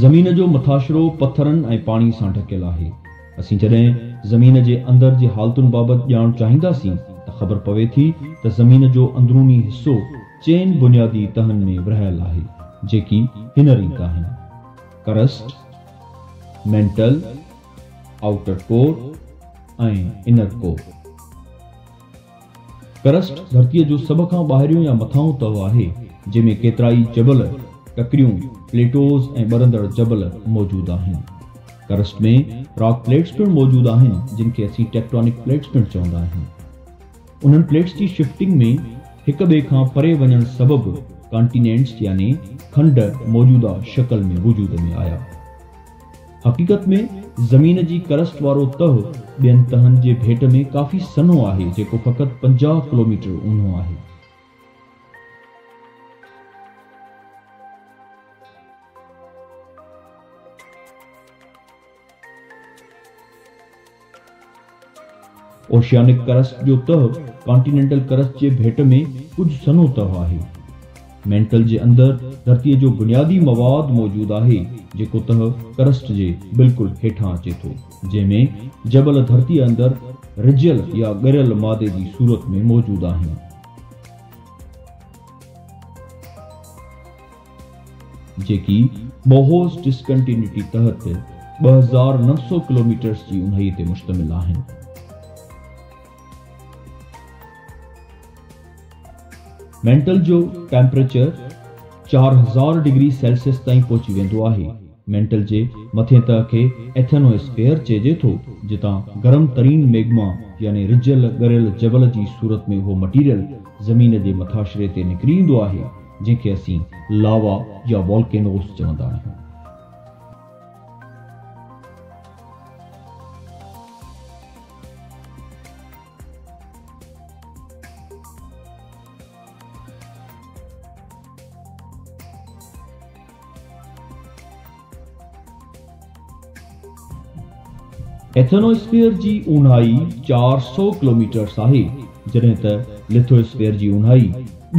ज़मीन जो मथाशिरो पथरनि ऐं पाणी सां ढकियलु आहे असीं जॾहिं ज़मीन जे अंदर जे हालतुनि बाबति ॼाण चाहींदासीं त ख़बर पवे थी त ज़मीन जो अंदरूनी हिसो चइनि बुनियादी तहनि में विरहियलु आहे जेकी हिन रीत आहिनि करस्ट मेंटल आउटर कोर ऐं इनर कोर करस्ट धरतीअ जो सभ खां ॿाहिरियों या मथां तह आहे जंहिंमें केतिरा ई जबल ककरियूं प्लेटोज़ ऐं ॿरंदड़ जबल मौजूद आहिनि करस्ट में रॉक प्लेट्स पिणु मौजूदु आहिनि जिन खे असीं टेक्टोनिक प्लेट्स पिणु चवंदा आहियूं उन्हनि प्लेट्स जी शिफ्टिंग में हिक ॿिए खां परे वञण सबबि कॉन्टिनेंट्स यानी खंड मौजूदा शक्ल में वजूद में आया हक़ीक़त में ज़मीन जी करस्ट वारो तह ॿियनि तहनि जे भेट में काफ़ी सन्हो आहे जेको फ़क़ति पंजाह किलोमीटर ऊन्हो आहे ओशियानिक करस्ट जो तह कॉन्टिनेंटल करस्ट जे भेट में कुझु सनो तह आहे मेंटल जे अंदरि धरतीअ जो बुनियादी मवाद मौजूदु आहे जेको तह करस हेठां अचे थो जंहिंमें जबल धरतीअ अंदरि रिजियल या गरियल मादे जी सूरत में मौजूदु आहे जेकी डिसकंटिन्यूटी तहत ॿ हज़ार नव सौ किलोमीटर्स जी उनई ते मुश्तमिल आहिनि मेंटल जो टेम्परेचर चार हज़ार डिग्री सेल्सियस ताईं पहुची वेंदो आहे मेंटल जे मथे तह खे एथेनोस्फेयर चएजे थो जितां गरम तरीन मेगमा यानी रिजल गरियल जबल जी सूरत में उहो मटीरियल ज़मीन जे मथाशिरे ते निकिरी ईंदो आहे जंहिंखे असीं लावा या वॉल्केनोस चवंदा आहियूं एथेनोस्पीयर जी ऊनाई चारि सौ किलोमीटर्स आहे जॾहिं त लिथोस्फेयर जी उनाई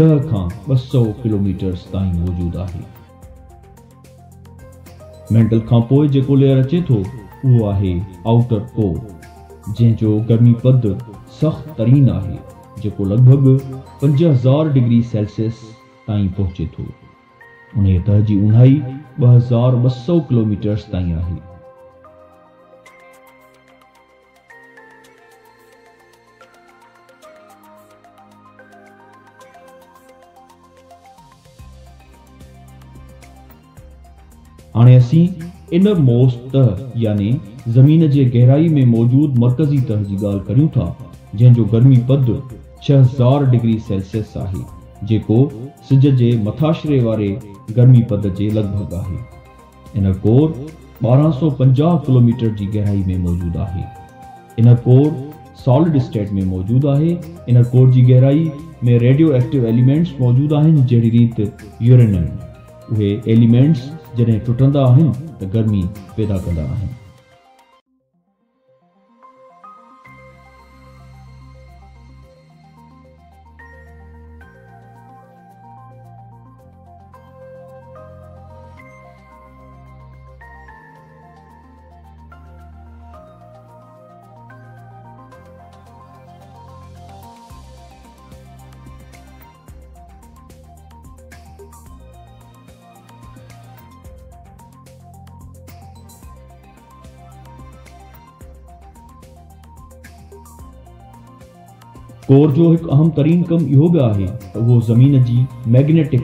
ॾह खां ॿ सौ किलोमीटर्स ताईं मौजूदु आहे मेंटल खां पोइ जेको लेयर अचे थो उहो आहे आउटर को जंहिंजो गर्मी पद सख़्त तरीन आहे जेको लॻभॻि पंज हज़ार डिग्री सेल्सियस ताईं पहुचे थो उन तह जी उनाहाई ॿ हज़ार ॿ सौ किलोमीटर्स ताईं आहे इन मोस तह यानी ज़मीन के गहराई में मौजूद मरकजी तह की गाल करियूं था जो गर्मी पद छह हज़ार डिग्री सेल्सियस है जो सिज के मथाशरे वाले गर्मी पद के लगभग है इन कोर बारह सौ पंजा किलोमीटर की गहराई में मौजूद है इन कोर सॉलिड स्टेट में मौजूद है इन कोर की गहराई में रेडियो एक्टिव एलिमेंट्स मौजूद हैं जड़ी रीत यूरेनम उ एलिमेंट्स जॾहिं टुटंदा आहियूं त गर्मी पैदा कंदा आहियूं कोर जो हिकु अहम तरीन कमु इहो बि आहे त उहो ज़मीन जी मैग्नेटिक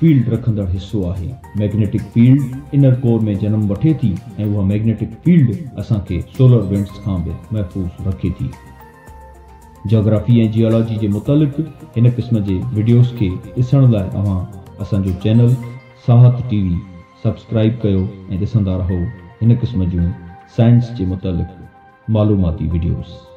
फील्ड रखंदड़ हिसो आहे मैग्नेटिक फील्ड इनर कोर में जनम वठे थी ऐं उहा मैग्नेटिक फील्ड असांखे सोलर वेंट्स खां बि महफ़ूज़ रखे थी जोग्राफी ऐं जियोलॉजी जे मुतालिक़ हिन क़िस्म जे वीडियोस खे ॾिसण लाइ तव्हां असांजो चैनल साहत टी वी सब्सक्राइब कयो ऐं ॾिसंदा रहो हिन क़िस्म जूं साइंस जे मुतालिक़ मालूमाती वीडियोस